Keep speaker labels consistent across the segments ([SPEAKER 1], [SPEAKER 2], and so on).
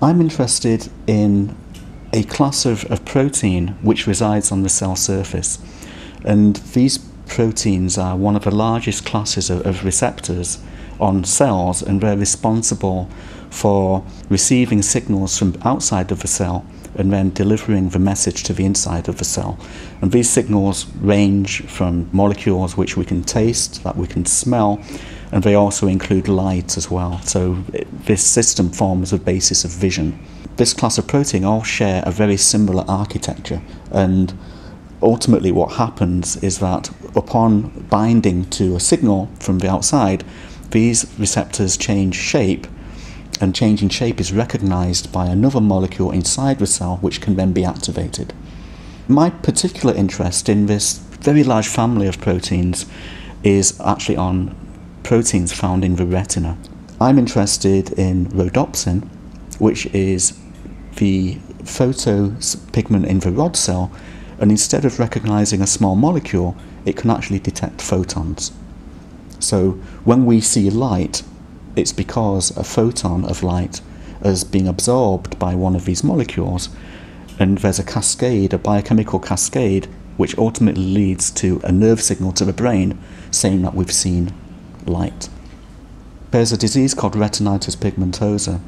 [SPEAKER 1] I'm interested in a class of, of protein which resides on the cell surface. And these proteins are one of the largest classes of, of receptors on cells, and they're responsible for receiving signals from outside of the cell and then delivering the message to the inside of the cell. And these signals range from molecules which we can taste, that we can smell, and they also include light as well. So it, this system forms the basis of vision. This class of protein all share a very similar architecture, and ultimately what happens is that upon binding to a signal from the outside, these receptors change shape and changing shape is recognized by another molecule inside the cell which can then be activated. My particular interest in this very large family of proteins is actually on proteins found in the retina. I'm interested in rhodopsin, which is the photopigment in the rod cell, and instead of recognizing a small molecule, it can actually detect photons. So when we see light, it's because a photon of light is being absorbed by one of these molecules, and there's a cascade, a biochemical cascade, which ultimately leads to a nerve signal to the brain saying that we've seen light. There's a disease called retinitis pigmentosa,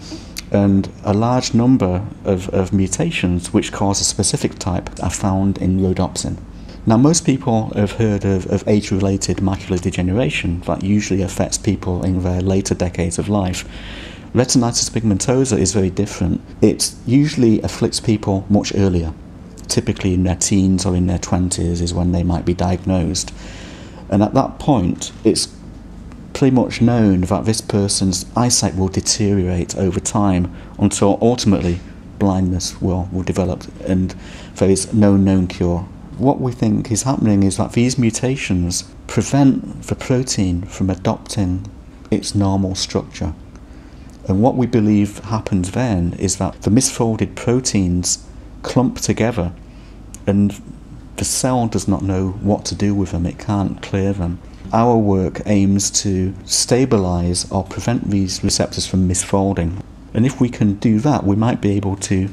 [SPEAKER 1] and a large number of, of mutations which cause a specific type are found in rhodopsin. Now, most people have heard of, of age related macular degeneration that usually affects people in their later decades of life. Retinitis pigmentosa is very different. It usually afflicts people much earlier. Typically, in their teens or in their 20s is when they might be diagnosed. And at that point, it's pretty much known that this person's eyesight will deteriorate over time until ultimately blindness will, will develop and there is no known cure what we think is happening is that these mutations prevent the protein from adopting its normal structure. And what we believe happens then is that the misfolded proteins clump together and the cell does not know what to do with them, it can't clear them. Our work aims to stabilize or prevent these receptors from misfolding. And if we can do that, we might be able to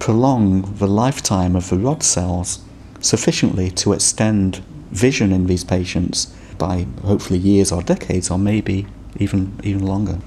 [SPEAKER 1] prolong the lifetime of the rod cells sufficiently to extend vision in these patients by hopefully years or decades or maybe even even longer.